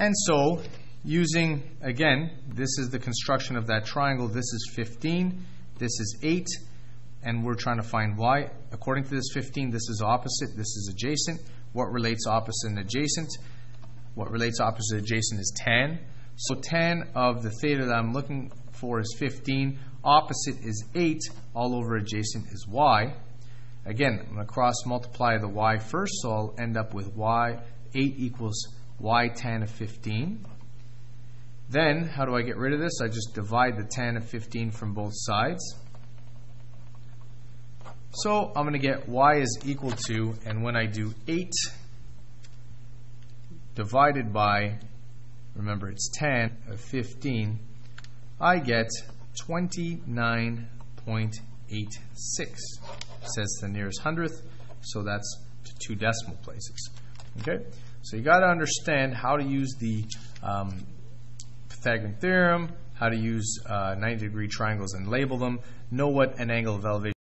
And so, using, again, this is the construction of that triangle. This is 15, this is 8, and we're trying to find y. According to this 15, this is opposite, this is adjacent. What relates opposite and adjacent? What relates opposite and adjacent is tan. So tan of the theta that I'm looking for is 15. Opposite is 8. All over adjacent is y. Again, I'm going to cross multiply the y first, so I'll end up with y 8 equals y tan of 15. Then, how do I get rid of this? I just divide the tan of 15 from both sides. So I'm going to get y is equal to, and when I do 8 divided by, remember it's tan of 15, I get 29.86. Says the nearest hundredth, so that's to two decimal places. Okay, so you got to understand how to use the um, Pythagorean theorem, how to use uh, 90 degree triangles and label them, know what an angle of elevation